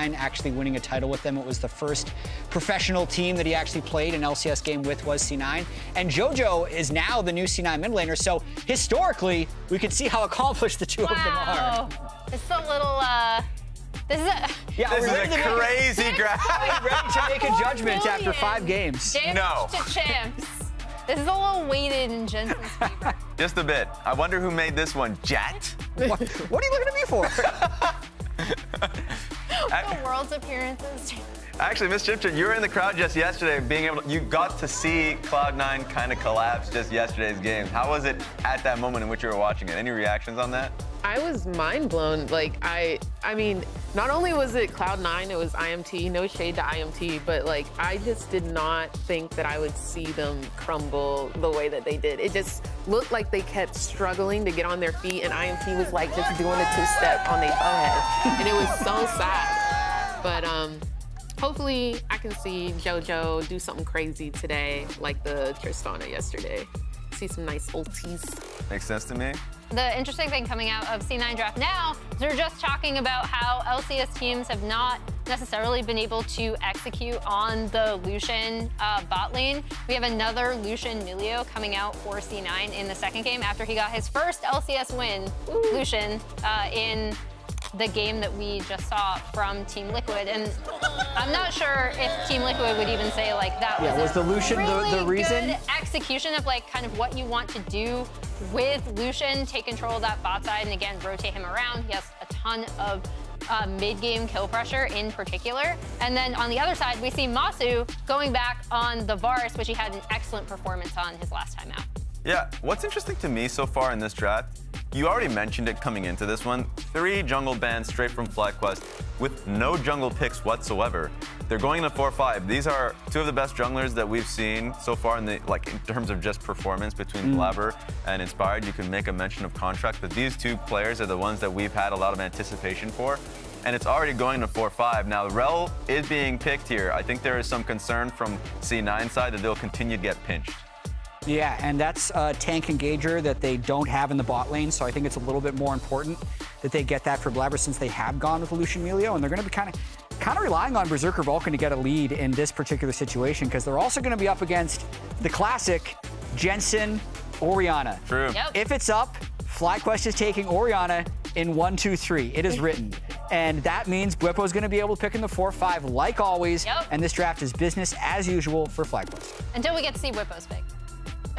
C9 actually winning a title with them. It was the first professional team that he actually played an LCS game with was C9. And JoJo is now the new C9 mid laner. So historically, we could see how accomplished the two wow. of them are. It's a little, uh, this is a... Yeah, this is a crazy graph. Are we ready to make a judgment after five games? Damage no. to champs. This is a little weighted in Jensen's favor. Just a bit. I wonder who made this one. Jet? What, what are you looking at me for? the world's appearances. Actually, Miss Chipchin, you were in the crowd just yesterday, being able to, you got to see Cloud9 kind of collapse just yesterday's game. How was it at that moment in which you were watching it? Any reactions on that? I was mind blown. Like I, I mean, not only was it Cloud9, it was IMT. No shade to IMT, but like I just did not think that I would see them crumble the way that they did. It just looked like they kept struggling to get on their feet, and IMT was like just doing a two-step on their forehead, and it was so sad. But um, hopefully, I can see JoJo do something crazy today, like the Tristana yesterday. See some nice ulties. Makes sense to me. The interesting thing coming out of C9 Draft now is they're just talking about how LCS teams have not necessarily been able to execute on the Lucian uh, bot lane. We have another Lucian Milio coming out for C9 in the second game after he got his first LCS win, Ooh. Lucian, uh, in the game that we just saw from Team Liquid. And I'm not sure if Team Liquid would even say like that yeah, was, was the Lucian really the, the reason? Good execution of like kind of what you want to do with Lucian, take control of that bot side and again rotate him around. He has a ton of uh, mid-game kill pressure in particular. And then on the other side, we see Massu going back on the Varus, which he had an excellent performance on his last time out. Yeah, what's interesting to me so far in this draft, you already mentioned it coming into this one, three jungle bans straight from FlyQuest with no jungle picks whatsoever. They're going to 4-5. These are two of the best junglers that we've seen so far in the like in terms of just performance between mm. Blaber and Inspired. You can make a mention of contract, but these two players are the ones that we've had a lot of anticipation for and it's already going to 4-5. Now, Rell is being picked here. I think there is some concern from C9 side that they'll continue to get pinched. Yeah, and that's a tank engager that they don't have in the bot lane, so I think it's a little bit more important that they get that for Blaber since they have gone with Lucian Milio, and they're going to be kind of kind of relying on Berserker Vulcan to get a lead in this particular situation because they're also going to be up against the classic Jensen Orianna. True. Yep. If it's up, FlyQuest is taking Orianna in one, two, three. It is written. and that means Bwipo is going to be able to pick in the 4-5 like always. Yep. And this draft is business as usual for FlyQuest. Until we get to see Bwipo's pick.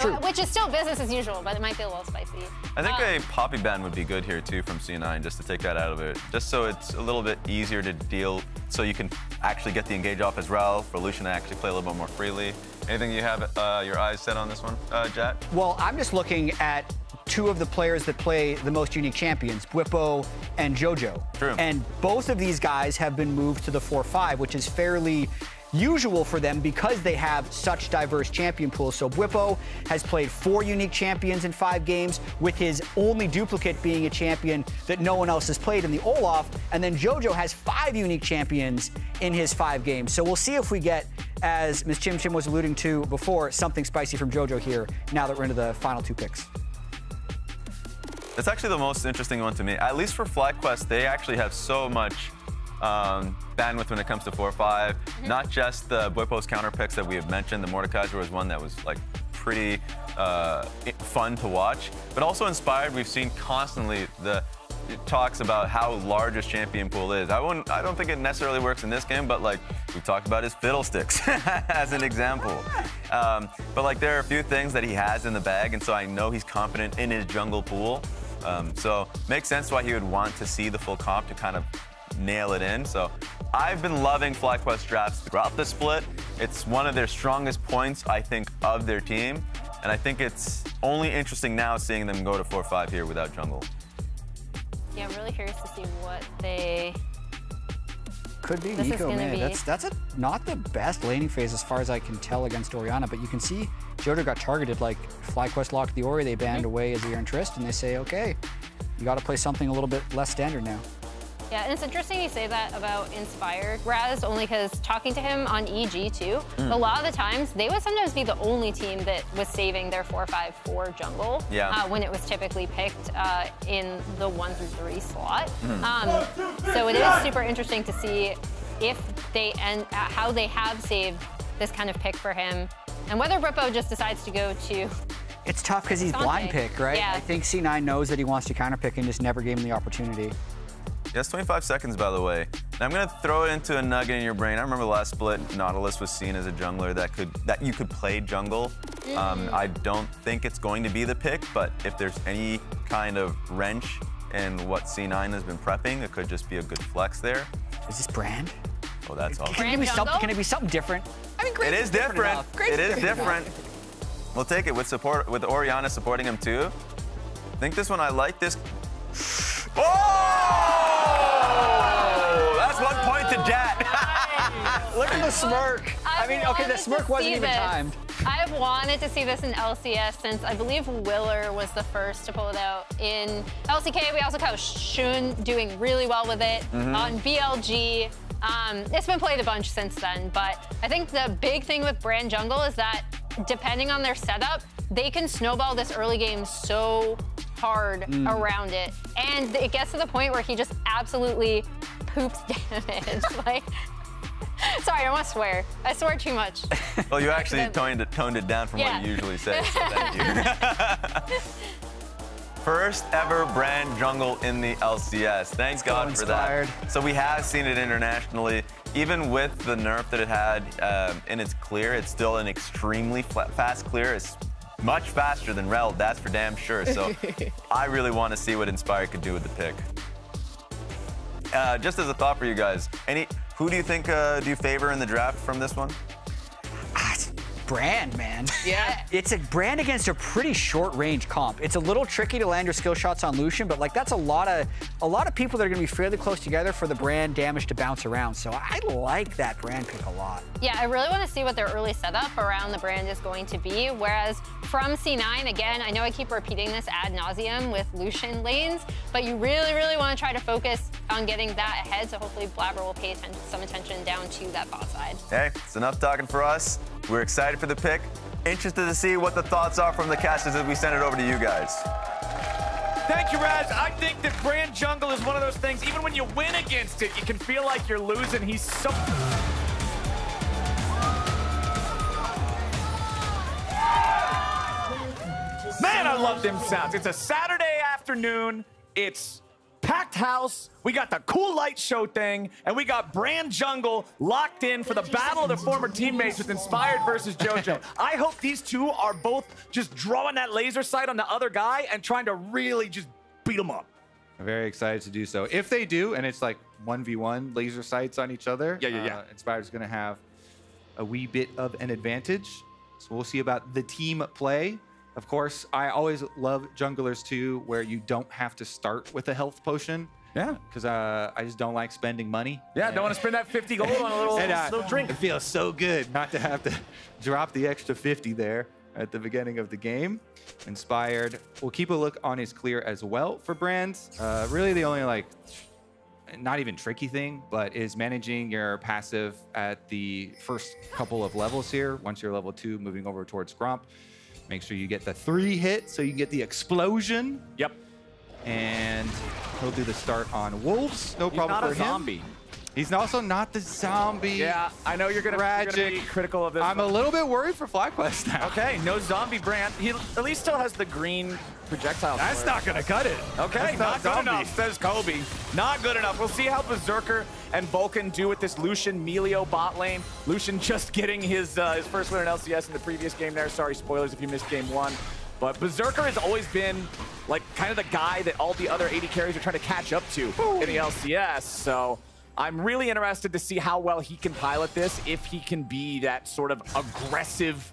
True. Which is still business as usual, but it might be a little spicy. I think um, a Poppy ban would be good here too from C9, just to take that out of it. Just so it's a little bit easier to deal, so you can actually get the engage off as well, for Lucian to actually play a little bit more freely. Anything you have uh, your eyes set on this one, uh, Jack? Well, I'm just looking at two of the players that play the most unique champions, Bwipo and JoJo. True. And both of these guys have been moved to the 4-5, which is fairly usual for them because they have such diverse champion pools. So Bwipo has played four unique champions in five games, with his only duplicate being a champion that no one else has played in the Olaf. And then JoJo has five unique champions in his five games. So we'll see if we get, as Ms. Chim Chim was alluding to before, something spicy from JoJo here now that we're into the final two picks. It's actually the most interesting one to me. At least for FlyQuest, they actually have so much um, bandwidth when it comes to 4-5. Mm -hmm. Not just the Bwipo's counter picks that we have mentioned. The Mordekaiser was one that was like pretty uh, fun to watch, but also inspired. We've seen constantly the talks about how large his champion pool is. I wouldn't. I don't think it necessarily works in this game, but like we talked about his fiddlesticks as an example. Um, but like there are a few things that he has in the bag, and so I know he's confident in his jungle pool. Um, so makes sense why he would want to see the full comp to kind of nail it in. So I've been loving FlyQuest drafts throughout the split. It's one of their strongest points, I think, of their team. And I think it's only interesting now seeing them go to 4-5 here without jungle. Yeah, I'm really curious to see what they could be this Neeko May. Be... That's that's a, not the best laning phase as far as I can tell against Orianna, but you can see Jojo got targeted like FlyQuest locked the Ori, they banned mm -hmm. away Azir and Trist, and they say, okay, you got to play something a little bit less standard now. Yeah, and it's interesting you say that about Inspired, Raz, only because talking to him on EG too, Mm. a lot of the times they would sometimes be the only team that was saving their 4-5 for jungle Yeah. uh, when it was typically picked uh, in the 1 through 3 slot. Mm. Um, so it is super interesting to see if they end, uh, how they have saved this kind of pick for him, and whether Bwipo just decides to go to It's tough because he's Dante. blind pick, right? Yeah. I think C9 knows that he wants to counterpick and just never gave him the opportunity. Yes, 25 seconds, by the way. And I'm gonna throw it into a nugget in your brain. I remember last split, Nautilus was seen as a jungler that could that you could play jungle. Um, I don't think it's going to be the pick, but if there's any kind of wrench in what C9 has been prepping, it could just be a good flex there. Is this brand? Oh, that's all. Can it, be something, can it be something different? I mean, It Graves is different. It is different. We'll take it with support with Orianna supporting him too. I think this one I like this. Oh! That's one point to Jet. Look at the smirk. I I've mean, okay, the smirk wasn't even this. timed. I've wanted to see this in LCS since I believe Willer was the first to pull it out. In LCK, we also got Xun doing really well with it. Mm-hmm. On BLG, um, it's been played a bunch since then, but I think the big thing with Brand Jungle is that depending on their setup, they can snowball this early game so hard Mm. around it. And it gets to the point where he just absolutely poops damage. like, sorry, I don't want to swear. I swear too much. Well, you actually toned it, toned it down from Yeah. what you usually say, so thank you. First ever brand jungle in the LCS. Thank God for inspired. that. So we have seen it internationally. Even with the nerf that it had um, in its clear, it's still an extremely fla- fast clear. Much faster than Rell, that's for damn sure. So I really want to see what Inspired could do with the pick. Uh, just as a thought for you guys, any who do you think uh, do you favor in the draft from this one? It's brand, man. Yeah. It's a brand against a pretty short range comp. It's a little tricky to land your skill shots on Lucian, but like that's a lot of a lot of people that are gonna be fairly close together for the brand damage to bounce around. So I like that brand pick a lot. Yeah, I really want to see what their early setup around the brand is going to be. Whereas from C9, again, I know I keep repeating this ad nauseum with Lucian lanes, but you really, really want to try to focus on getting that ahead. So hopefully Blaber will pay atten- some attention down to that bot side. Hey, it's enough talking for us. We're excited for the pick. Interested to see what the thoughts are from the casters as we send it over to you guys. Thank you, Raz. I think that Brand Jungle is one of those things, even when you win against it, you can feel like you're losing. He's so. Man, I love them sounds. It's a Saturday afternoon. It's packed house. We got the cool light show thing, and we got Brand Jungle locked in for the battle of their former teammates with Inspired versus JoJo. I hope these two are both just drawing that laser sight on the other guy and trying to really just beat him up. I'm very excited to do so. If they do, and it's like 1v1 laser sights on each other, Yeah, yeah, yeah. Uh, Inspired's going to have a wee bit of an advantage. So we'll see about the team play. Of course, I always love junglers too, where you don't have to start with a health potion. Yeah. Because uh, I just don't like spending money. Yeah, don't want to spend that 50 gold on a little, And, uh, little drink. It feels so good not to have to drop the extra 50 there at the beginning of the game. Inspired. We'll keep a look on his clear as well for brands. Uh, really, the only like, not even tricky thing, but is managing your passive at the first couple of levels here. Once you're level two, moving over towards Gromp. Make sure you get the three hit so you can get the explosion. Yep. And he'll do the start on Wolves. No He's problem not for a him. zombie. He's also not the zombie. Yeah, I know you're gonna, you're gonna be critical of this. I'm a little bit worried for FlyQuest now. Okay, no zombie brand. He at least still has the green projectile. That's not gonna cut it. Okay, not, not good zombie. enough, says Kobe. Not good enough. We'll see how Berserker and Vulcan do with this Lucian Milio bot lane. Lucian just getting his uh, his first win in LCS in the previous game there. Sorry, spoilers if you missed game one. But Berserker has always been like kind of the guy that all the other 80 carries are trying to catch up to in the LCS. So I'm really interested to see how well he can pilot this, if he can be that sort of aggressive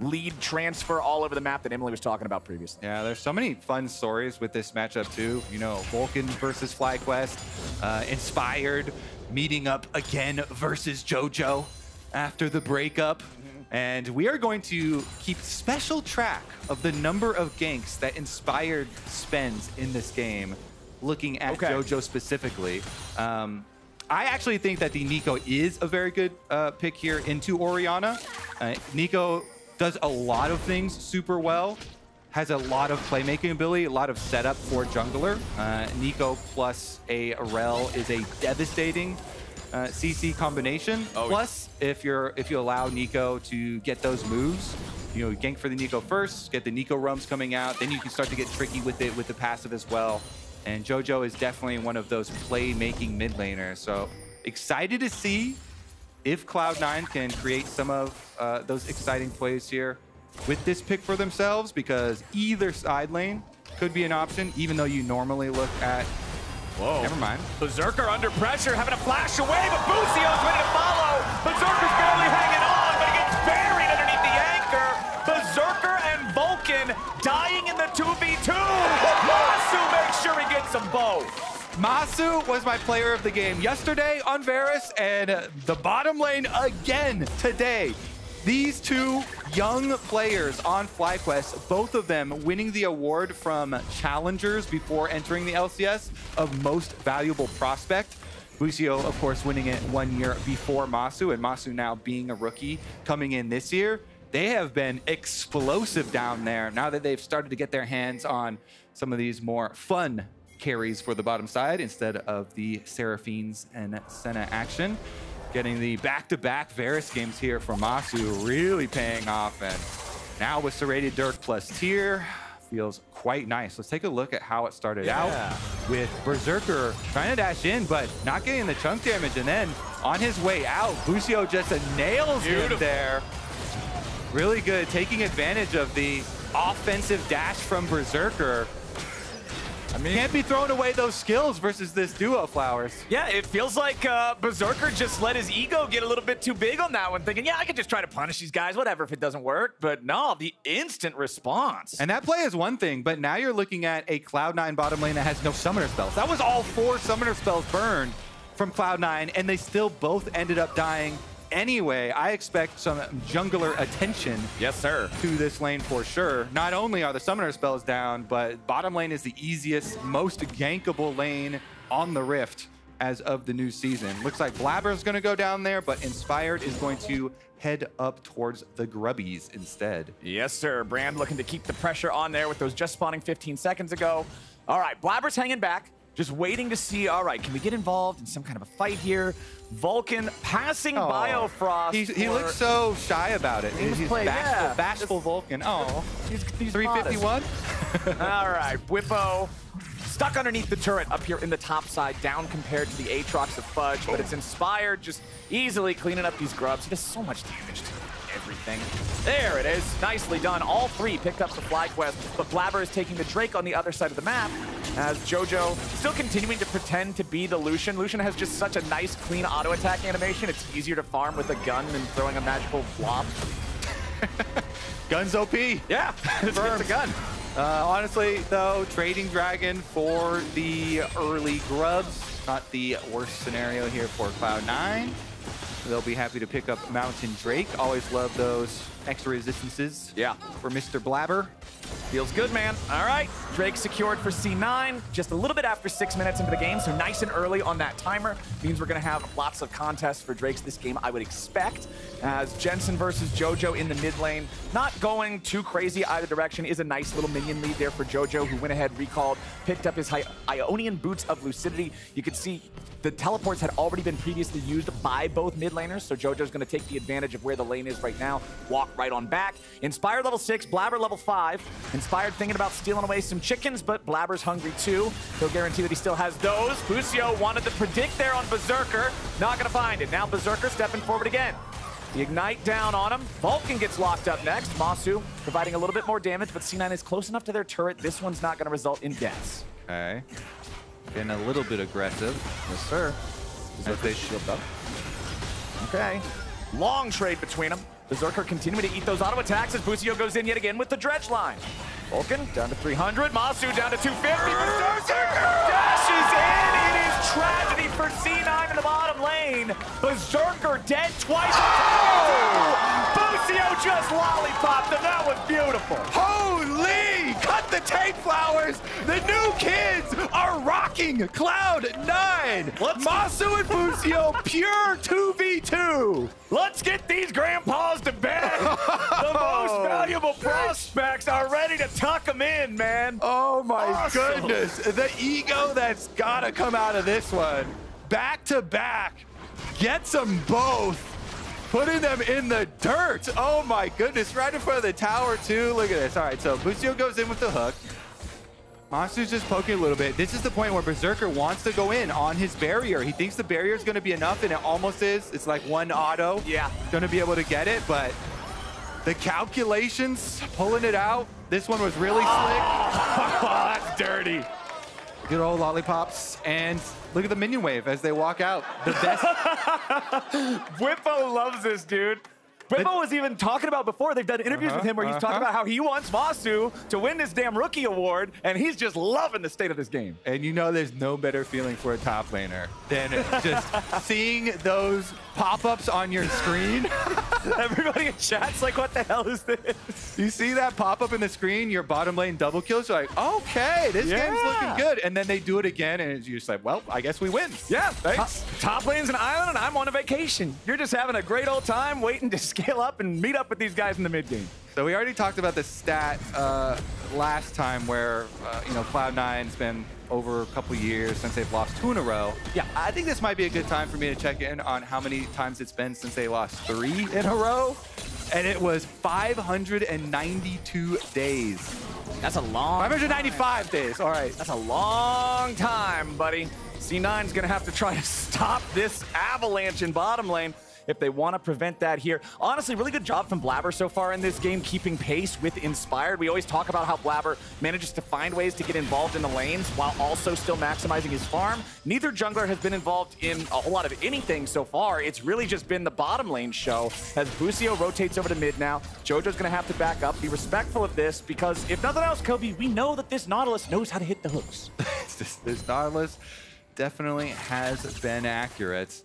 lead transfer all over the map that Emily was talking about previously. Yeah, there's so many fun stories with this matchup too. You know, Vulcan versus FlyQuest, uh, Inspired meeting up again versus JoJo after the breakup. And we are going to keep special track of the number of ganks that Inspired spends in this game looking at Okay. JoJo specifically. Um, I actually think that the Neeko is a very good uh, pick here into Orianna. Uh, Neeko does a lot of things super well, has a lot of playmaking ability, a lot of setup for jungler. Uh, Neeko plus a Rell is a devastating uh, CC combination. Oh, yeah. plus, if you're if you allow Neeko to get those moves, you know, gank for the Neeko first, get the Neeko rums coming out, then you can start to get tricky with it with the passive as well. And JoJo is definitely one of those playmaking mid laners. So excited to see if Cloud9 can create some of uh, those exciting plays here with this pick for themselves, because either side lane could be an option, even though you normally look at. Whoa. Never mind. Berserker under pressure, having to flash away, but Busio's ready to follow. Berserker's barely hanging on, but he gets buried underneath the anchor. Berserker and Vulcan dying in the 2v2. Massu makes sure he gets them both. Massu was my player of the game yesterday on Varus, and the bottom lane again today. These two young players on FlyQuest, both of them winning the award from challengers before entering the LCS of most valuable prospect. Busio, of course, winning it one year before Massu, and Massu now being a rookie coming in this year. They have been explosive down there now that they've started to get their hands on some of these more fun carries for the bottom side instead of the Seraphines and Senna action. Getting the back-to-back Varus games here for Massu really paying off. And now with Serrated Dirk plus tier, feels quite nice. Let's take a look at how it started Yeah. out with Berserker trying to dash in, but not getting the chunk damage. And then on his way out, Busio just nails him there. Really good, taking advantage of the offensive dash from Berserker. I mean, Can't be throwing away those skills versus this duo, Flowers. yeah, it feels like uh, Berserker just let his ego get a little bit too big on that one, thinking, yeah, I could just try to punish these guys, whatever, if it doesn't work. But no, the instant response. And that play is one thing, but now you're looking at a Cloud9 bottom lane that has no summoner spells. That was all four summoner spells burned from Cloud9, and they still both ended up dying anyway. I expect some jungler attention yes, sir. to this lane for sure. Not only are the summoner spells down, but bottom lane is the easiest, most gankable lane on the Rift as of the new season. Looks like Blaber's going to go down there, but Inspired is going to head up towards the Grubbies instead. Yes, sir. Brand looking to keep the pressure on there with those just spawning 15 seconds ago. All right, Blaber's hanging back, just waiting to see, all right, can we get involved in some kind of a fight here? Vulcan passing Aw. Biofrost. He's, he looks so shy about it. He's play, bashful, yeah. bashful Vulcan. Oh, He's, he's 351? All right, Bwipo stuck underneath the turret up here in the top side, down compared to the Aatrox of Fudge, but oh. it's inspired, just easily cleaning up these grubs. He does so much damage to everything. There it is, nicely done. All three picked up the FlyQuest, but Blaber is taking the Drake on the other side of the map, as JoJo still continuing to pretend to be the Lucian. Lucian has just such a nice, clean auto attack animation. It's easier to farm with a gun than throwing a magical blob. Guns OP. Yeah, it's a gun. Uh, honestly, though, trading Dragon for the early grubs, not the worst scenario here for Cloud9. They'll be happy to pick up Mountain Drake. Always love those extra resistances Yeah. for Mr. Blaber. Feels good, man. All right, Drake secured for C9, just a little bit after six minutes into the game, so nice and early on that timer. Means we're gonna have lots of contests for Drakes this game, I would expect. As Jensen versus JoJo in the mid lane, not going too crazy either direction, is a nice little minion lead there for JoJo, who went ahead, recalled, picked up his Hi- Ionian Boots of Lucidity. You could see the teleports had already been previously used by both mid laners, so JoJo's going to take the advantage of where the lane is right now, walk right on back. Inspired level 6, Blaber level 5. Inspired thinking about stealing away some chickens, but Blaber's hungry too. He'll guarantee that he still has those. Busio wanted to predict there on Berserker. Not going to find it. Now Berserker stepping forward again. The Ignite down on him. Vulcan gets locked up next. Massu providing a little bit more damage, but C9 is close enough to their turret. This one's not going to result in deaths. Okay. Been a little bit aggressive. Yes, sir. As they shield up. Okay. Long trade between them. Berserker continuing to eat those auto attacks as Busio goes in yet again with the dredge line. Vulcan down to 300. Massu down to 250. Berserker dashes in. It is tragedy for C9 in the bottom lane. Berserker dead twice. Oh! Busio just lollipopped him. That was beautiful. Holy! Tank flowers! The new kids are rocking Cloud 9! Let's- Massu and Busio, pure 2v2! Let's get these grandpas to bed. the most valuable prospects are ready to tuck them in, man. Oh my Awesome. goodness. The ego that's gotta come out of this one. Back to back. Gets them both. Putting them in the dirt. Oh my goodness. Right in front of the tower, too. Look at this. All right, so Busio goes in with the hook. Massu's just poking a little bit. This is the point where Berserker wants to go in on his barrier. He thinks the barrier is going to be enough, and it almost is. It's like one auto. Yeah. Going to be able to get it, but the calculations, pulling it out. This one was really slick. Oh, that's dirty. Good old lollipops. And look at the minion wave as they walk out. The best. Bwipo loves this, dude. Bwipo was even talking about before. They've done interviews Uh-huh, with him where he's talking uh-huh. about how he wants Massu to win this damn rookie award, and he's just loving the state of this game. and you know there's no better feeling for a top laner than just seeing those pop-ups on your screen. Everybody in chat's like, what the hell is this? you see that pop-up in the screen, your bottom lane double kills, you're like, okay, this game's looking good. And then they do it again, and you're just like, well, I guess we win. Yeah, Thanks. Top, top lane's an island, and I'm on a vacation. You're just having a great old time waiting to scale up and meet up with these guys in the mid game. So we already talked about the stat uh, last time where, uh, you know, Cloud9's been over a couple years since they've lost two in a row. Yeah. I think this might be a good time for me to check in on how many times it's been since they lost three in a row. And it was 592 days. That's a long 595 days, all right. That's a long time, buddy. C9's gonna have to try to stop this avalanche in bottom lane if they want to prevent that here. Honestly, really good job from Blaber so far in this game, keeping pace with Inspired. We always talk about how Blaber manages to find ways to get involved in the lanes while also still maximizing his farm. Neither jungler has been involved in a whole lot of anything so far. It's really just been the bottom lane show as Busio rotates over to mid now. Jojo's going to have to back up, be respectful of this because if nothing else, Kobe, we know that this Nautilus knows how to hit the hooks. Just, this Nautilus definitely has been accurate.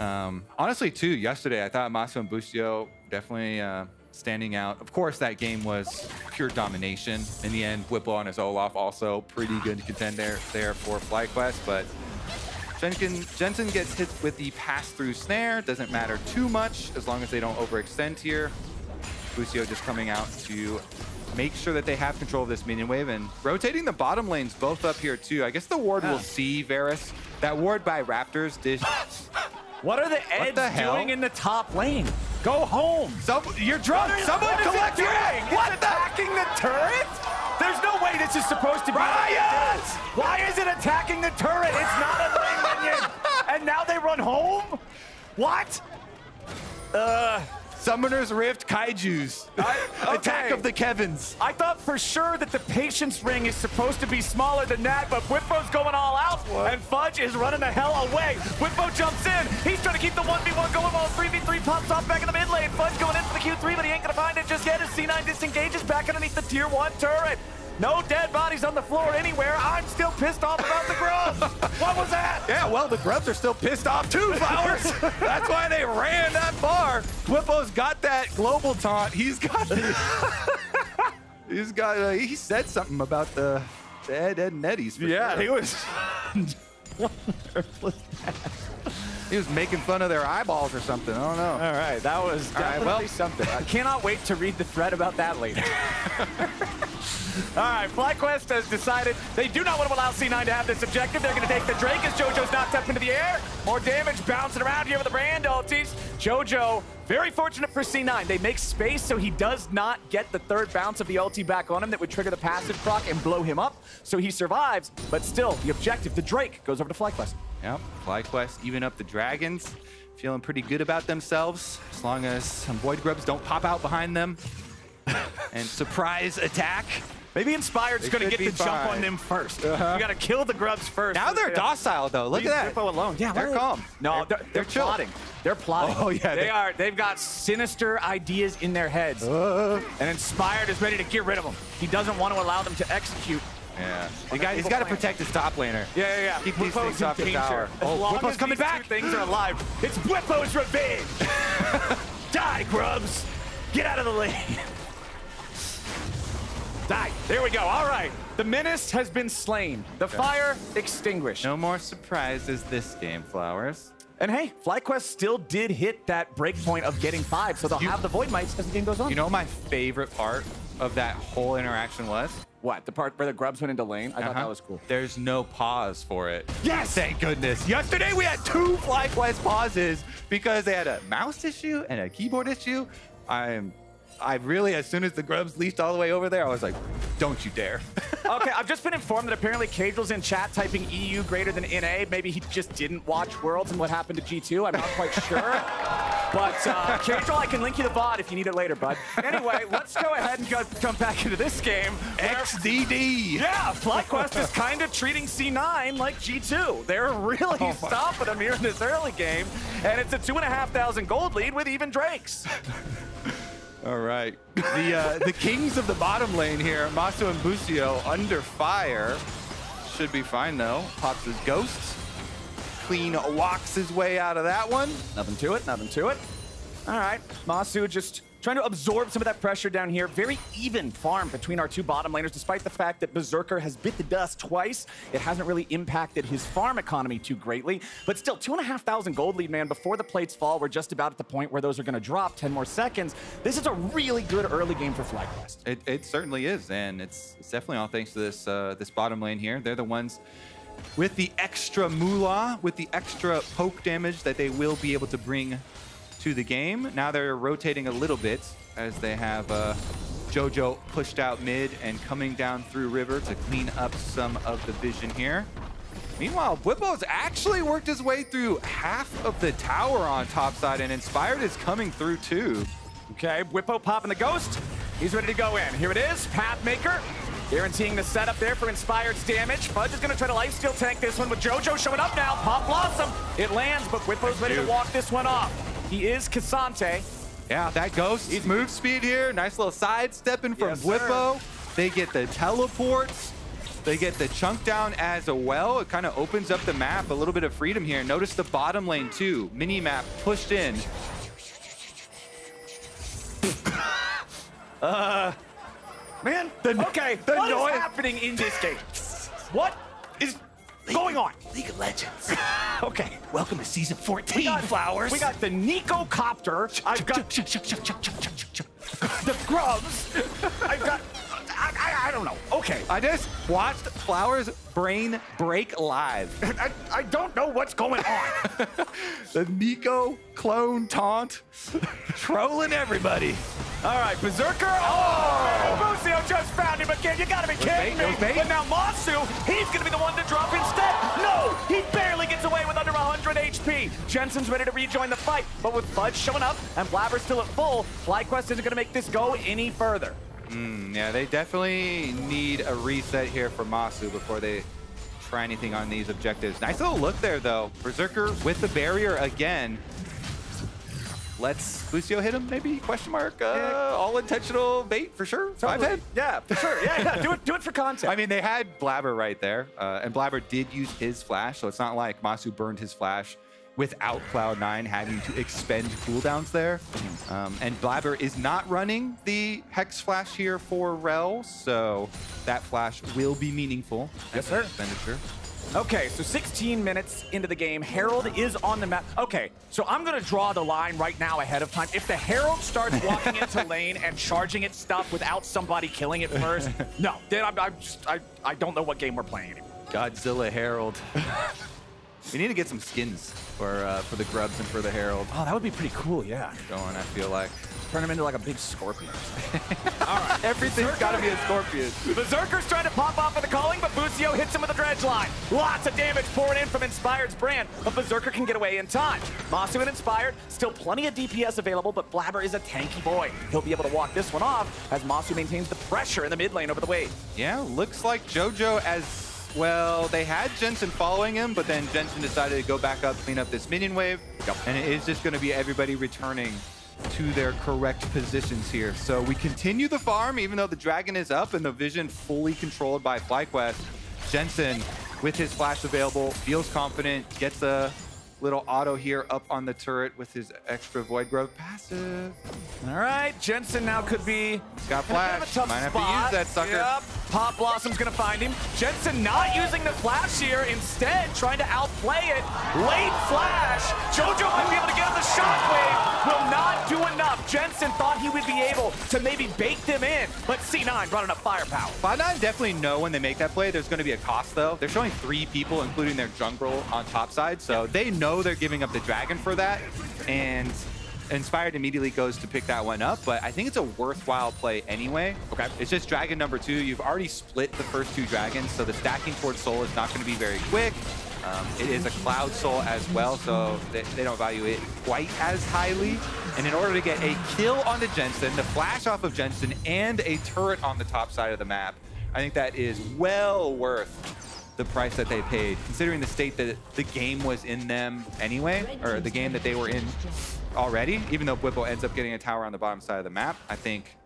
Um, honestly, too, yesterday I thought Massu and Busio definitely uh, standing out. Of course, that game was pure domination. In the end, Bwipo on his Olaf also pretty good contender there for FlyQuest, but Jensen, Jensen gets hit with the pass-through snare. Doesn't matter too much as long as they don't overextend here. Busio just coming out to make sure that they have control of this minion wave and rotating the bottom lanes both up here too. I guess the ward will see Varus. That ward by Raptors did. What are the Eds the doing in the top lane? Go home. Some, you're drunk. What Someone what collect your egg. It's What the? attacking the turret? There's no way this is supposed to be. Riot! Why is it attacking the turret? It's not a lane minion. And now they run home? What? Uh, Summoner's Rift Kaijus. Attack okay. of the Kevins. I thought for sure that the patience ring is supposed to be smaller than that, but Bwipo's going all out, and Fudge is running the hell away. Bwipo jumps in. He's trying to keep the 1v1 going while 3v3 pops off back in the mid lane. Fudge going in for the Q3, but he ain't gonna find it just yet as C9 disengages back underneath the tier 1 turret. No dead bodies on the floor anywhere. I'm still pissed off about the grubs. what was that? Yeah, well, the Grubs are still pissed off too, Flowers. That's why they ran that far. Bwipo's got that global taunt. He's got. he's got. Uh, he said something about the, the Ed, Ed and Yeah, sure. he was. He was making fun of their eyeballs or something. I don't know. All right, that was All right, definitely well- something. I cannot wait to read the thread about that later. All right, FlyQuest has decided they do not want to allow C9 to have this objective. They're going to take the Drake as JoJo's knocked up into the air. More damage bouncing around here with the brand ultis. JoJo, very fortunate for C9. They make space so he does not get the third bounce of the ulti back on him that would trigger the passive proc and blow him up. So he survives, but still, the objective, the Drake, goes over to FlyQuest. Yep, FlyQuest even up the Dragons. Feeling pretty good about themselves as long as some Void Grubs don't pop out behind them. and surprise attack. Maybe Inspired's going to get the jump on them 1st Uh-huh. You got to kill the grubs first. Now they're Yeah. docile though. Look Leave at that. Bwipo alone. Yeah, They're calm. No, They're- they're, they're, they're plotting. They're plotting. Oh, yeah, they, they- are. They've got sinister ideas in their heads, Uh, and Inspired is ready to get rid of them. He doesn't want to allow them to execute. Yeah. The guy, he's got to protect his top laner. Yeah, yeah, yeah. Keep these things off the tower. Oh, Bwipo's coming back. Things are alive. It's Bwipo's revenge. Die, Grubs! Get out of the lane. Die. There we go. All right. The menace has been slain. The fire extinguished. No more surprises this game, Flowers. And hey, FlyQuest still did hit that breakpoint of getting five, so they'll You- have the Void Mites as the game goes on. You know my favorite part of that whole interaction was? What? The part where the Grubs went into lane? I thought Uh-huh. that was cool. There's no pause for it. Yes! Thank goodness. Yesterday we had two FlyQuest pauses because they had a mouse issue and a keyboard issue. I'm, I really, as soon as the grubs leashed all the way over there, I was like, don't you dare. okay, I've just been informed that apparently Cagel's in chat typing EU greater than NA. Maybe he just didn't watch Worlds and what happened to G2. I'm not quite sure. But uh, Cagel, I can link you the VOD if you need it later, bud. Anyway, let's go ahead and go, come back into this game. where- XDD. Yeah, FlyQuest is kind of treating C9 like G2. They're really Oh stopping them here in this early game, and it's a two and a half thousand gold lead with even Drakes. All right. The uh, the kings of the bottom lane here, Massu and Busio, under fire. Should be fine though. Pops his ghosts. Clean walks his way out of that one. Nothing to it, nothing to it. All right, Massu just trying to absorb some of that pressure down here. Very even farm between our two bottom laners, despite the fact that Berserker has bit the dust twice. It hasn't really impacted his farm economy too greatly, but still, two and a half thousand gold lead, man. Before the plates fall, we're just about at the point where those are going to drop 10 more seconds. This is a really good early game for FlyQuest. It, it certainly is, and it's, it's definitely all thanks to this uh, this bottom lane here. They're the ones with the extra moolah, with the extra poke damage that they will be able to bring to the game. Now they're rotating a little bit as they have uh, Jojo pushed out mid and coming down through river to clean up some of the vision here. Meanwhile, Bwipo's actually worked his way through half of the tower on top side, and Inspired is coming through too. Okay, Bwipo popping the ghost. He's ready to go in. Here it is, Pathmaker. Guaranteeing the setup there for Inspired's damage. Fudge is going to try to lifesteal tank this one with JoJo showing up now. Pop Blossom. It lands, but Bwipo's ready to walk this one off. He is K'Sante. Yeah, that ghost. He's move speed here. Nice little sidestepping from Yes, sir. They get the teleports. They get the chunk down as well. It kind of opens up the map, a little bit of freedom here. Notice the bottom lane too. Mini map pushed in. Uh, man, okay, the what is noise- happening in this game? What going on? League of Legends. Okay, Welcome to season 14, we got Flowers. We got the Neeko Copter. I've got the Grubs. I've got. Don't know. Okay, I just watched Flowers brain break live. I, I don't know what's going on. the Neeko clone taunt. Trolling everybody. All right, Berserker. Oh, Busio just found him again. You gotta be kidding bait, me. But now Massu, he's gonna be the one to drop instead. No, he barely gets away with under 100 HP. Jensen's ready to rejoin the fight, but with Fudge showing up and Blaber still at full, FlyQuest isn't gonna make this go any further. Mm, yeah, they definitely need a reset here for Massu before they try anything on these objectives. Nice little look there, though. Berserker with the barrier again. Let's Busio hit him, maybe? Question mark. Uh, all intentional bait for sure. Five head. Yeah, for sure. Yeah, yeah. Do it, do it for content. I mean, they had Blaber right there, uh, and Blaber did use his flash, so it's not like Massu burned his flash without Cloud9 having to expend cooldowns there. Um, and Blaber is not running the Hex Flash here for Rell, so that flash will be meaningful. Yes, sir. Expenditure. Okay, so 16 minutes into the game. Herald is on the map. Okay, so I'm going to draw the line right now ahead of time. If the Herald starts walking into lane and charging its stuff without somebody killing it first, no, then I'm, I'm just, I, I don't know what game we're playing anymore. Godzilla Herald. we need to get some skins for uh, for the Grubs and for the Herald Oh, that would be pretty cool, yeah. going, I feel like. Turn him into like a big scorpion. Everything's got to be a scorpion. Berserker's trying to pop off with the calling, but Busio hits him with a dredge line. Lots of damage pouring in from Inspired's brand, but Berserker can get away in time. Massu and Inspired, still plenty of DPS available, but Blaber is a tanky boy. He'll be able to walk this one off as Massu maintains the pressure in the mid lane over the wave. Yeah, looks like JoJo as well. They had Jensen following him, but then Jensen decided to go back up, clean up this minion wave. And it is just going to be everybody returning to their correct positions here. So we continue the farm, even though the dragon is up and the vision fully controlled by FlyQuest. Jensen, with his flash available, feels confident, gets a Little auto here up on the turret with his extra Void Growth passive. All right, Jensen now could be got have a flash. Might have to use that sucker. Yep. Pop Blossom's gonna find him. Jensen not using the flash here, instead trying to outplay it. Late flash. JoJo might be able to get him the shockwave. Will not do enough. Jensen thought he would be able to maybe bake them in, but C9 brought enough firepower. Cloud9 definitely know when they make that play, there's to be a cost, though. They're showing three people, including their jungle on top side, so they know they're giving up the dragon for that, and Inspired immediately goes to pick that one up, but I think it's a worthwhile play anyway. Okay. It's just dragon number two. You've already split the first two dragons, so the stacking towards soul is not going to be very quick. Um, it is a cloud soul as well, so they, they don't value it quite as highly. And in order to get a kill on the Jensen, the flash off of Jensen, and a turret on the top side of the map, I think that is well worth the price that they paid, considering the state that the game was in them anyway, or the game that they were in already. Even though Bwipo ends up getting a tower on the bottom side of the map, I think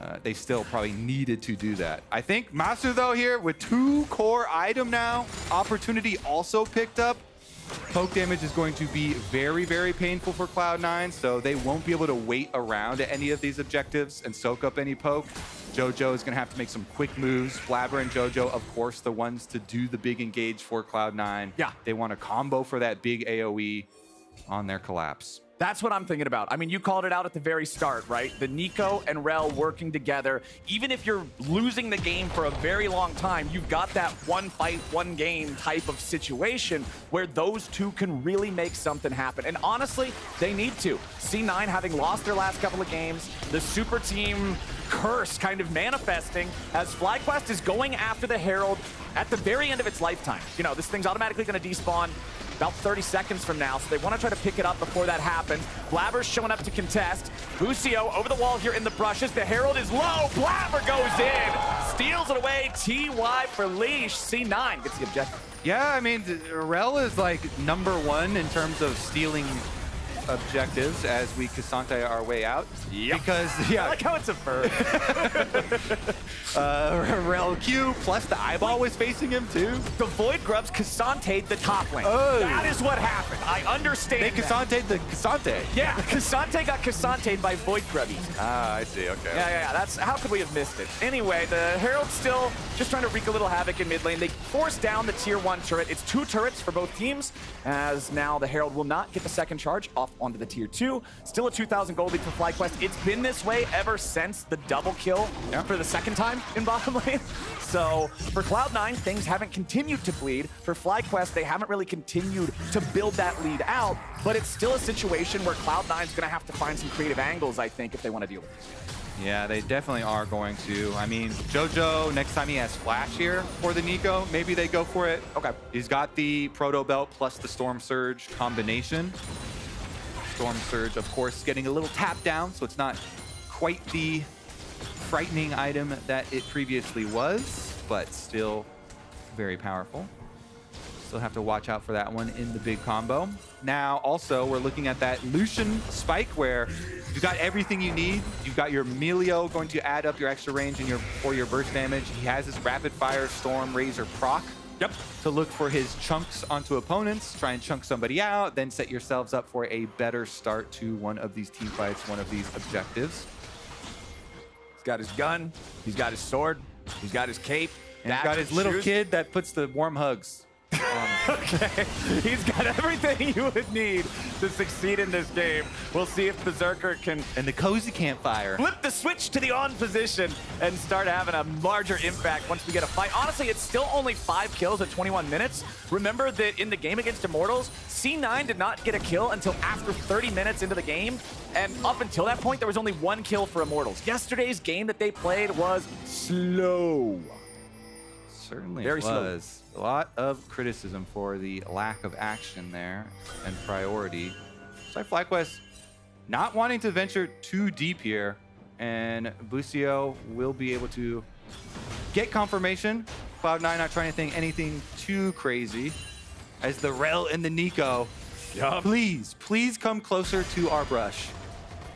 uh, they still probably needed to do that. I think Massu, though, here with two core item now, opportunity also picked up. Poke damage is going to be very, very painful for Cloud9, so they won't be able to wait around at any of these objectives and soak up any poke. JoJo is going to have to make some quick moves. Blaber and JoJo, of course, the ones to do the big engage for Cloud9. Yeah. They want a combo for that big AoE on their collapse. That's what I'm thinking about. I mean, you called it out at the very start, right? The Neeko and Rell working together. Even if you're losing the game for a very long time, you've got that one fight, one game type of situation where those two can really make something happen. And honestly, they need to. C9 having lost their last couple of games, the super team curse kind of manifesting as FlyQuest is going after the Herald at the very end of its lifetime. You know, this thing's automatically going to despawn about 30 seconds from now, so they want to try to pick it up before that happens. Blaber's showing up to contest. Busio over the wall here in the brushes. The Herald is low. Blaber goes in, steals it away. TY for leash. C9 gets the objective. Yeah, I mean, Rell is like number one in terms of stealing objectives as we K'Sante our way out. Yep. Because, I yeah, like how it's a verb. uh, Rell Q plus the eyeball was facing him too. the Void Grubs K'Sante the top lane. Oh. That is what happened. I understand They that. K'Sante the K'Sante. Yeah, K'Sante got K'Sante by Void Grubbies. Ah, I see, okay. Yeah, yeah, yeah. That's how could we have missed it? Anyway, the Herald's still just trying to wreak a little havoc in mid lane. They force down the tier one turret. It's two turrets for both teams, as now the Herald will not get the second charge off onto the tier two. Still a 2,000 gold lead for FlyQuest. It's been this way ever since the double kill Yeah. for the second time in bottom lane. So for Cloud9, things haven't continued to bleed. For FlyQuest, they haven't really continued to build that lead out, but it's still a situation where Cloud9's gonna have to find some creative angles, I think, if they want to deal with this. Yeah, they definitely are going to. I mean, JoJo, next time he has Flash here for the Neeko, maybe they go for it. Okay. He's got the Proto Belt plus the Storm Surge combination. Storm Surge, of course, getting a little tap down, so it's not quite the frightening item that it previously was, but still very powerful. Still have to watch out for that one in the big combo. Now, also, we're looking at that Lucian spike where you've got everything you need. You've got your Milio going to add up your extra range and your for your burst damage. He has his rapid fire storm razor proc. Yep. To look for his chunks onto opponents, try and chunk somebody out, then set yourselves up for a better start to one of these team fights, one of these objectives. He's got his gun. He's got his sword. He's got his cape. And he's got his little shoes. kid that puts the warm hugs. Okay. He's got everything you would need to succeed in this game. We'll see if Berserker can And the cozy campfire. flip the switch to the on position and start having a larger impact once we get a fight. Honestly, it's still only five kills at 21 minutes. Remember that in the game against Immortals, C9 did not get a kill until after 30 minutes into the game. And up until that point, there was only one kill for Immortals. Yesterday's game that they played was slow. Certainly Very it slow. A lot of criticism for the lack of action there and priority. So FlyQuest not wanting to venture too deep here, and Busio will be able to get confirmation. Cloud9 not trying to think anything too crazy. As the Rell and the Neeko, please, please come closer to our brush.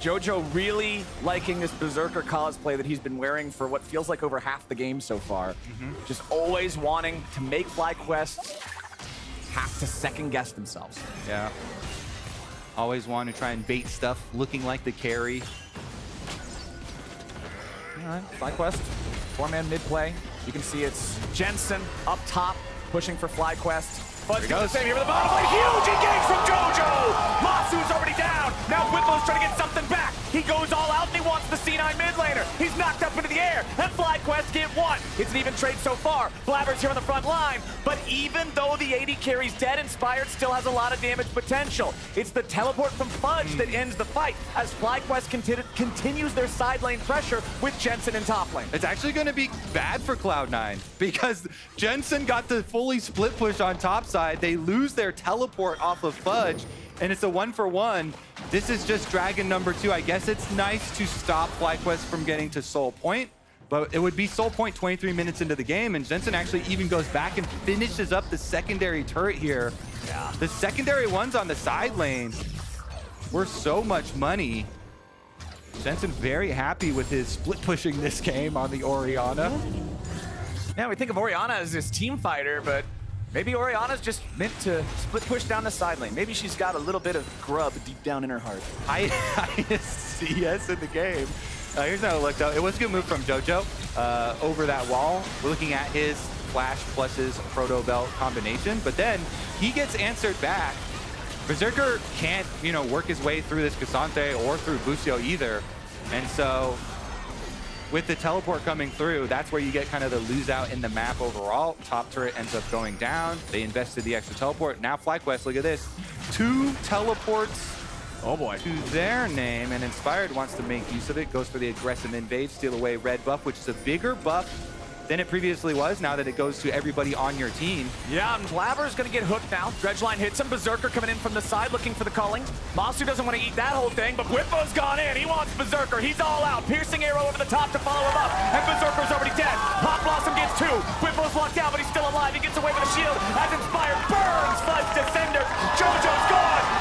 Jojo really liking this Berserker cosplay that he's been wearing for what feels like over half the game so far. Mm-hmm. Just always wanting to make FlyQuest have to second guess themselves. Yeah. Always want to try and bait stuff looking like the carry. All right, FlyQuest, four-man mid-play. You can see it's Jensen up top, pushing for fly FlyQuest. Fudge goes. the same here with the bottom lane. Huge engage from JoJo! Massu's already down. Now Bwipo's trying to get something back. He goes all out and he wants the C9 mid laner. He's knocked up into the air, and FlyQuest get one. It's an even trade so far. Blaber's here on the front line, but even though the AD carry's dead, Inspired still has a lot of damage potential. It's the teleport from Fudge that hmm. ends the fight as FlyQuest conti continues their side lane pressure with Jensen in top lane. It's actually going to be bad for Cloud9 because Jensen got the fully split push on top side. They lose their teleport off of Fudge, and it's a one for one. This is just Dragon number two. I guess it's nice to stop FlyQuest from getting to Soul Point, but it would be Soul Point 23 minutes into the game, and Jensen actually even goes back and finishes up the secondary turret here. Yeah. The secondary ones on the side lane were so much money. Jensen very happy with his split pushing this game on the Orianna. Yeah, we think of Orianna as this team fighter, but maybe Orianna's just meant to split push down the side lane. Maybe she's got a little bit of grub deep down in her heart. I, ISCS in the game. Uh, here's how it looked out. It was a good move from JoJo uh, over that wall. We're looking at his Flash plus his Proto Belt combination, but then he gets answered back. Berserker can't, you know, work his way through this K'Sante or through Busio either. And so with the teleport coming through, that's where you get kind of the lose out in the map overall. Top turret ends up going down. They invested the extra teleport. Now FlyQuest, look at this. Two teleports Oh boy. to their name, and Inspired wants to make use of it. Goes for the aggressive invade, steal away red buff, which is a bigger buff than it previously was now that it goes to everybody on your team. Yeah, and Blaber's gonna get hooked now. Dredgeline hits him. Berserker coming in from the side looking for the culling. Massu doesn't want to eat that whole thing, but Bwipo's gone in. He wants Berserker. He's all out. Piercing arrow over the top to follow him up. And Berserker's already dead. Pop Blossom gets two. Bwipo's locked down, but he's still alive. He gets away with a shield. As Inspired burns Fudge Descender. JoJo's gone.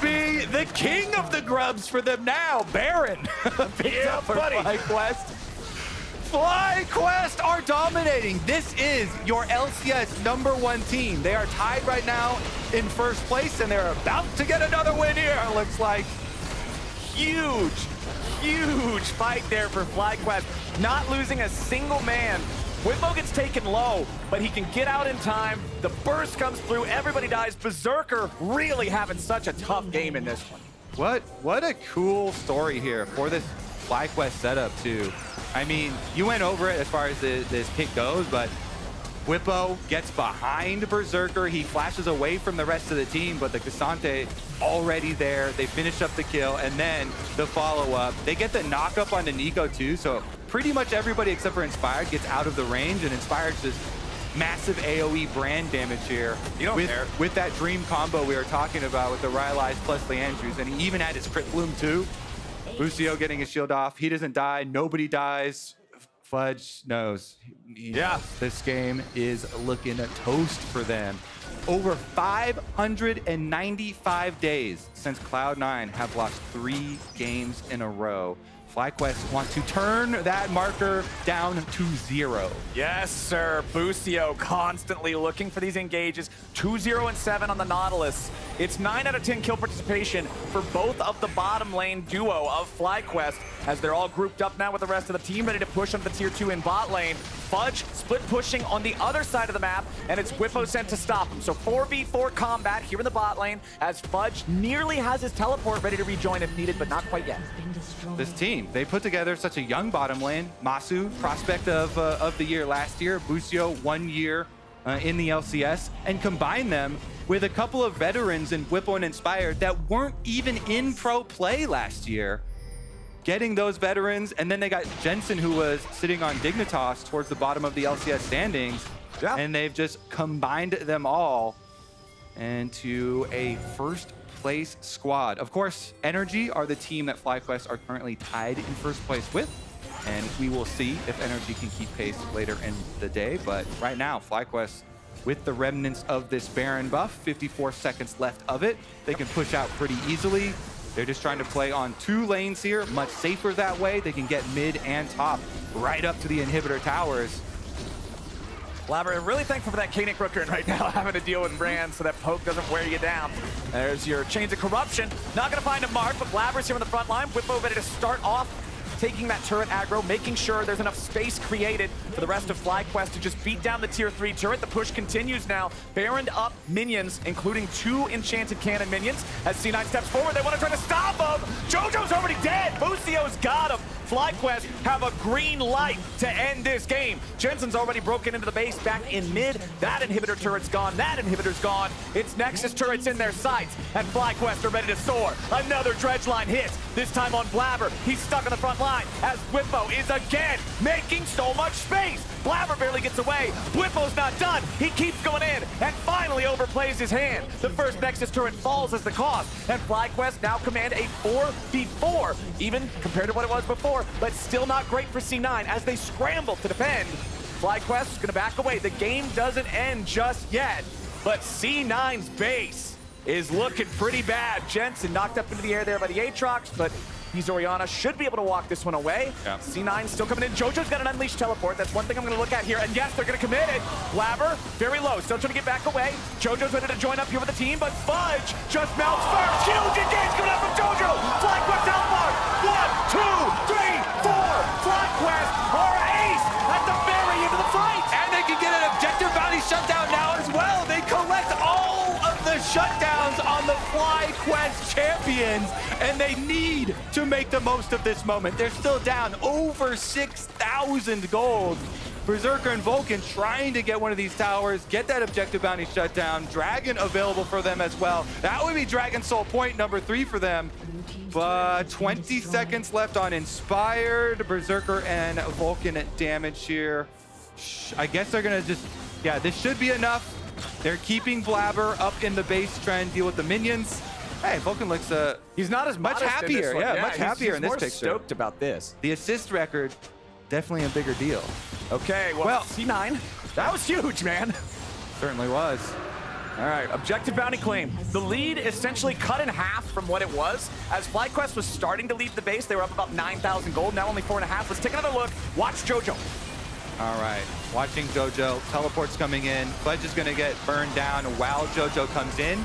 Be the king of the grubs for them now, Baron. Yeah, buddy. FlyQuest. FlyQuest are dominating. This is your LCS number one team. They are tied right now in first place, and they're about to get another win here, it looks like. huge, huge fight there for FlyQuest. Not losing a single man. Whitmo gets taken low, but he can get out in time. The burst comes through. Everybody dies. Berserker really having such a tough game in this one. What what a cool story here for this FlyQuest setup too. I mean, you went over it as far as the, this pick goes, but Bwipo gets behind Berserker. He flashes away from the rest of the team, but the K'Sante already there. They finish up the kill, and then the follow-up. They get the knock-up onto Neeko too, so pretty much everybody except for Inspired gets out of the range, and Inspired's just massive AoE brand damage here. You don't with, care. with that dream combo we were talking about with the Rylai's plus the Liandry's, and he even had his crit bloom too. Busio getting his shield off. He doesn't die. Nobody dies. Fudge knows. Yeah. This game is looking a toast for them. Over 595 days since Cloud9 have lost three games in a row. FlyQuest want to turn that marker down to zero. Yes, sir. Busio constantly looking for these engages. 2-0 and 7 on the Nautilus. It's 9 out of 10 kill participation for both of the bottom lane duo of FlyQuest as they're all grouped up now with the rest of the team ready to push on the tier 2 in bot lane. Fudge split pushing on the other side of the map and it's Bwipo sent to stop him. So 4v4 combat here in the bot lane as Fudge nearly has his teleport ready to rejoin if needed, but not quite yet. this team. They put together such a young bottom lane. Massu, prospect of, uh, of the year last year. Busio, one year uh, in the LCS. And combine them with a couple of veterans in Bwipo and Inspired that weren't even in pro play last year. Getting those veterans, and then they got Jensen, who was sitting on Dignitas towards the bottom of the LCS standings. Yeah. And they've just combined them all into a first place squad. Of course, Energy are the team that FlyQuest are currently tied in first place with. And we will see if Energy can keep pace later in the day. But right now, FlyQuest, with the remnants of this Baron buff, 54 seconds left of it, they can push out pretty easily. They're just trying to play on two lanes here, much safer that way. They can get mid and top right up to the inhibitor towers. Blaber, really thankful for that Kaenic Rookern right now, having to deal with Brand so that poke doesn't wear you down. There's your Chains of Corruption. Not going to find a mark, but Blaber's here on the front line. Bwipo ready to start off taking that turret aggro, making sure there's enough space created for the rest of FlyQuest to just beat down the tier 3 turret. The push continues now. Baron up minions, including two Enchanted Cannon minions. As C9 steps forward, they want to try to stop him. JoJo's already dead. Lucio's got him. FlyQuest have a green light to end this game. Jensen's already broken into the base back in mid. That inhibitor turret's gone. That inhibitor's gone. It's Nexus turrets in their sights, and FlyQuest are ready to soar. Another dredge line hits, this time on Blaber. He's stuck on the front line as Bwipo is again making so much space. Blaber barely gets away. Bwipo's not done. He keeps going in and finally overplays his hand. The first Nexus turret falls as the cost, and FlyQuest now command a 4v4, even compared to what it was before, but still not great for C9 as they scramble to defend. FlyQuest is going to back away. The game doesn't end just yet, but C9's base is looking pretty bad. Jensen knocked up into the air there by the Aatrox, but He's Orianna should be able to walk this one away. Yeah. C9 still coming in. JoJo's got an unleashed teleport. That's one thing I'm going to look at here. And yes, they're going to commit it. Blaber, very low. Still trying to get back away. JoJo's ready to join up here with the team, but Fudge just melts first. Huge engage coming out from JoJo. FlyQuest outmark. One, two, three, four. FlyQuest are ace at the very end of the fight. And they can get an objective bounty shutdown now as well. They collect all of the shutdowns on the FlyQuest champions, and they need to make the most of this moment. They're still down over 6,000 gold. Berserker and Vulcan trying to get one of these towers, get that objective bounty shut down. Dragon available for them as well. That would be Dragon Soul point number three for them. But 20 seconds left on Inspired. Berserker and Vulcan damage here. I guess they're going to just, yeah, this should be enough. They're keeping Blaber up in the base, trying to deal with the minions. Hey, Vulcan looks uh, He's not as Much happier, one. yeah, much he's- happier he's in this more picture. stoked about this. the assist record, definitely a bigger deal. Okay, well, Well- C9, that was huge, man. Certainly was. All right, objective bounty claim. The lead essentially cut in half from what it was. As FlyQuest was starting to leave the base, they were up about 9,000 gold, now only four and a half. Let's take another look. Watch JoJo. All right, watching JoJo. Teleport's coming in. Fudge is going to get burned down while JoJo comes in.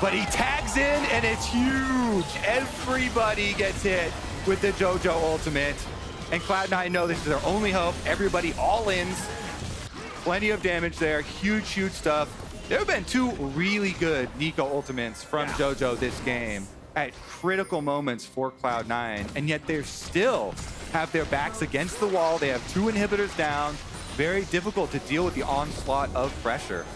But he tags in, and it's huge. Everybody gets hit with the JoJo ultimate. And Cloud9 know this is their only hope. Everybody all ins. Plenty of damage there. Huge, huge stuff. There have been two really good Neeko ultimates from Yeah. JoJo this game at critical moments for Cloud9, and yet they still have their backs against the wall. They have two inhibitors down. Very difficult to deal with the onslaught of pressure.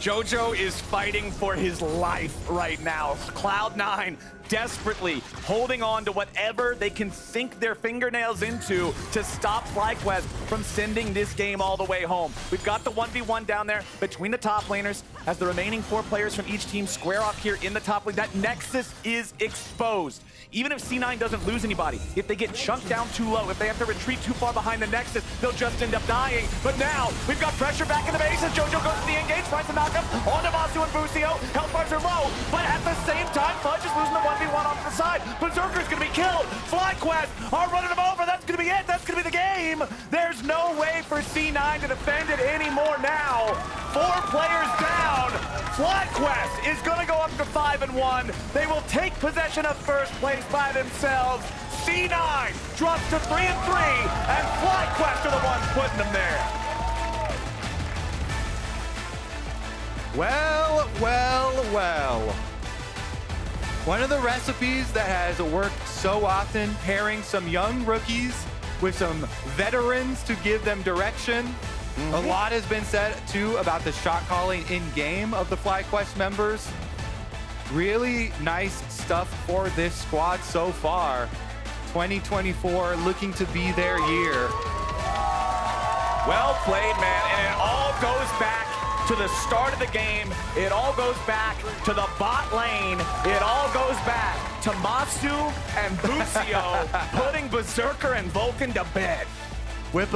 JoJo is fighting for his life right now. Cloud9 desperately holding on to whatever they can sink their fingernails into to stop FlyQuest from sending this game all the way home. We've got the 1v1 down there between the top laners as the remaining four players from each team square off here in the top lane. That Nexus is exposed. Even if C9 doesn't lose anybody, if they get chunked down too low, if they have to retreat too far behind the Nexus, they'll just end up dying. But now, we've got pressure back in the base as JoJo goes to the engage, finds the knockup on Namasu and Busio. Health bars are low, but at the same time, Fudge is losing the 1v1 off the side. Berserker's gonna be killed. FlyQuest are running him over. That's gonna be it. That's gonna be the game. There's no way for C9 to defend it anymore now. Four players down. FlyQuest is gonna go up to five and one. They will take possession of first place by themselves. C9 drops to three and three, and FlyQuest are the ones putting them there. Well, well, well. One of the recipes that has worked so often, pairing some young rookies with some veterans to give them direction. A lot has been said, too, about the shot calling in-game of the FlyQuest members. Really nice stuff for this squad so far. 2024 looking to be their year. Well played, man. And it all goes back to the start of the game. It all goes back to the bot lane. It all goes back to Massu and Busio putting Berserker and Vulcan to bed. Bwipo